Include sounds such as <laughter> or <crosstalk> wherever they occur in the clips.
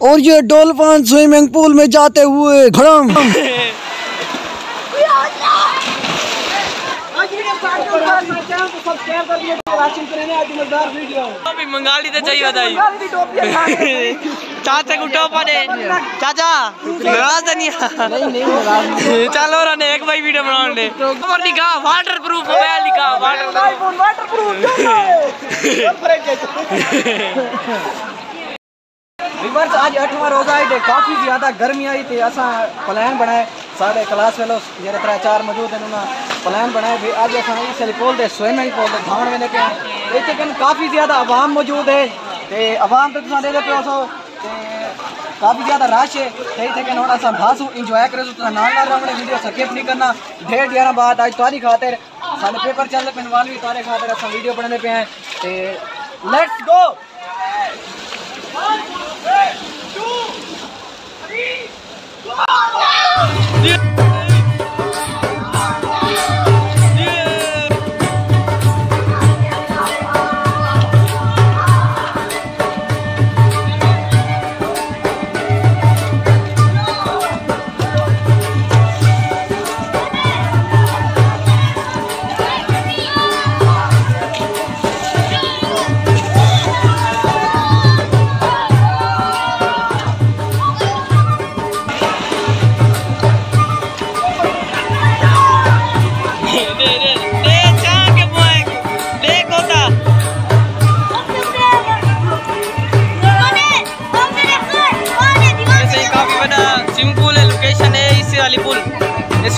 और ये डोलफन swimming pool में जाते हुए मंगाली तो चाहिए बताइए चाचा को टोपा दे। चाचा नाराज़ तो नहीं चलो रने एक भाई वीडियो बनाने दे। ऊपर लिखा वाटर प्रूफ मोबाइल लिखा वाटर <laughs> रिवर्स आज अठवा रोजा थे काफ़ी ज़्यादा गर्मी आई थी असा प्लान बनाए। साढ़े क्लास फेलो जेरे त्रै चार मौजूद हैं, उन्होंने प्लान बनाए भी अज असा इस पोल दे स्विमिंग पूल दे धावण वेंदे पे इत्थे कन काफ़ी ज़्यादा आवाम मौजूद है। ते आवाम ते देदे पियो सो काफ़ी ज़्यादा रश है। ते इत्थे कन हुण असां भासू इंजॉय करे तुसां नाल नाल वीडियो स्किप नहीं करना। डेढ़ ग्यारह बाद आज तारी खातिर, साढ़े पेपर चल पे वालवी तारे खातिर असां वीडियो बनाने पे हैं ते लेट्स गो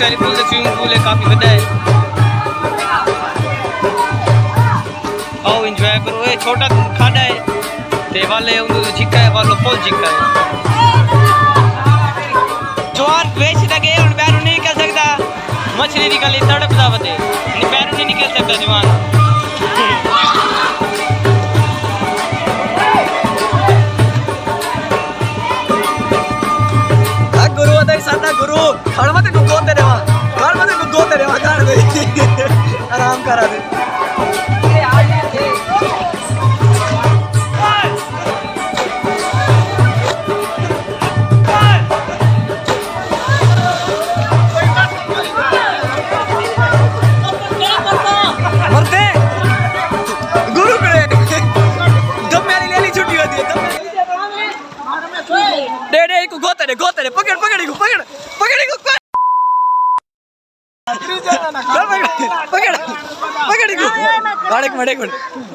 इस पूल से स्विमिंग पूल है, काफ़ी बड़ा है। आओ एंजॉय करो। ये छोटा खाड़ा है। ते वाले उन झिका है, वालो फुल झिका है। ज्वार बेच लगे और बैरू नहीं निकल सकता। मछली निकली तड़पता दावते बैरू नहीं निकल सकता जवान। दैव साडा गुरु। हण मत गुगोते रहवा हण मत गुगोते रहवा कर दे आराम करा दे। दे दे को गोते दे गोते दे पकड़ पकड़ को पकड़। पकड़ को पकड़ पकड़ पकड़ को गाड़ एक मिनट एक मिनट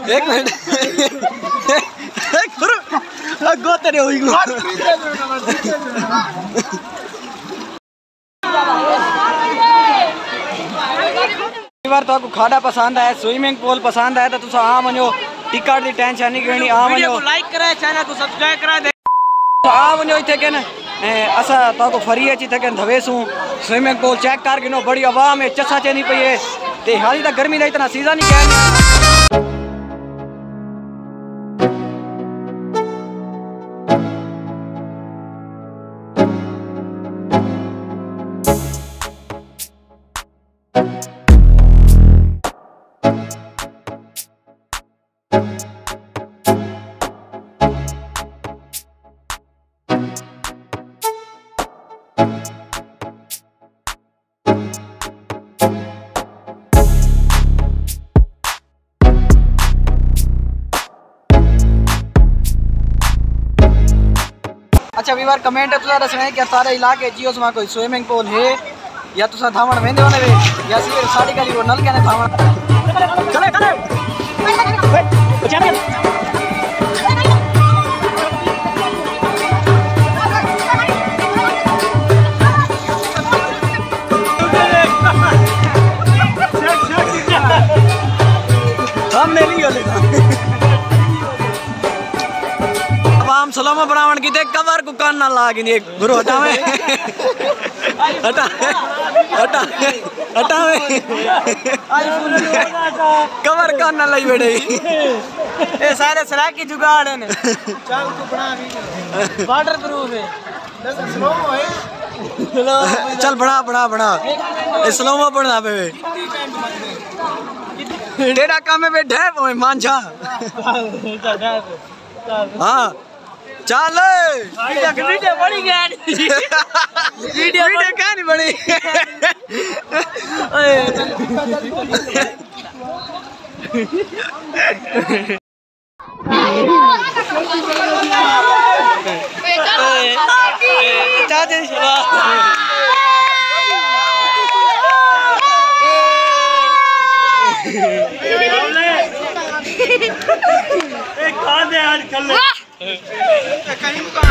एक मिनट। गुरु आ गोते दे होई बार तो आपको खाड़ा पसंद आया स्विमिंग पूल पसंद आया तो तुम आ वञो टिकट की टेंशन नहीं करनी आ वीडियो लाइक करा चैनल को सब्सक्राइब करा दे आ वञो हिते के न फ्री अची था कनि धवेसूं स्विमिंग पूल चेक कर गिनो बड़ी आवाम में चसा चवंदी पई आहे ते हाली त गर्मी का इतना सीज़न ही कया अच्छा बार कमेंट है है कि सारे इलाके जियो समा कोई स्विमिंग पूल है, या तुसा धावण वेंदे होने वे, या सिर्फ़ साड़ी गली वो नल कहने धावण। चले चले। आम सलामा बनावण की कवर को कान ना लाग नी गुरु हटा में हटा हटा हटा में कवर कान ना लाई बेड़े ये सारे सलाह की जुगाड़ है। ने चल तू बना वाटर प्रूफ है। चल बना बना बना। स्लोमा बना पे टेढ़ा काम में बैठा है वो मांझा। <laughs> हाँ। चल वीडियो बड़ी गया वीडियो वीडियो क्या नहीं बनी? चाचा। कहाँ दे आज कल। करें